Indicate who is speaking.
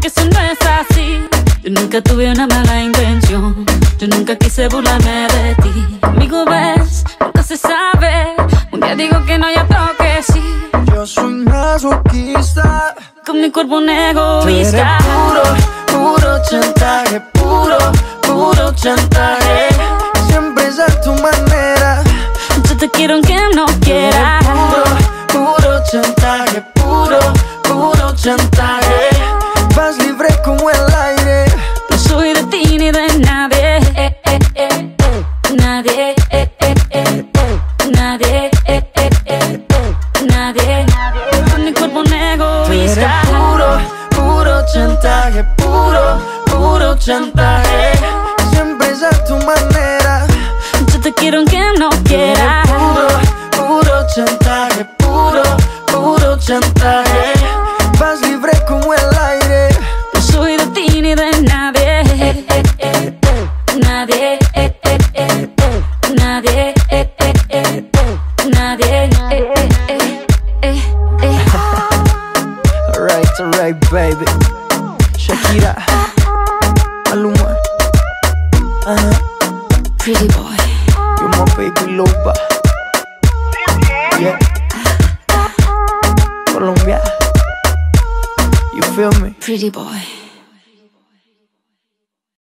Speaker 1: que eso no es así. Yo nunca tuve una mala intención. Yo nunca quise burlarme de ti. Amigo, ves, nunca se sabe. Un día digo que no, y otro que sí.
Speaker 2: Yo soy masoquista.
Speaker 1: Con mi cuerpo un egoísta.
Speaker 2: puro, puro chantaje. Puro, puro chantaje. Siempre es a tu manera.
Speaker 1: Yo te quiero aunque no quiera.
Speaker 2: Puro, puro chantaje. Puro, puro chantaje.
Speaker 1: Nadie. eh, eh, eh, eh. Nadie. eh, eh, eh, eh. Nadie. Con mi cuerpo
Speaker 2: Eres
Speaker 1: egoísta.
Speaker 2: puro, puro chantaje. Puro, puro chantaje. Siempre es a tu manera.
Speaker 1: Yo te quiero aunque no quiera.
Speaker 2: Puro, puro chantaje, puro, puro chantaje.
Speaker 1: Eh, eh, eh, eh, eh.
Speaker 2: Alright, alright, baby. Shakira, Maluma, uh-huh.
Speaker 1: Pretty boy.
Speaker 2: you're my baby loba. Yeah. Colombia, you feel me?
Speaker 1: Pretty boy.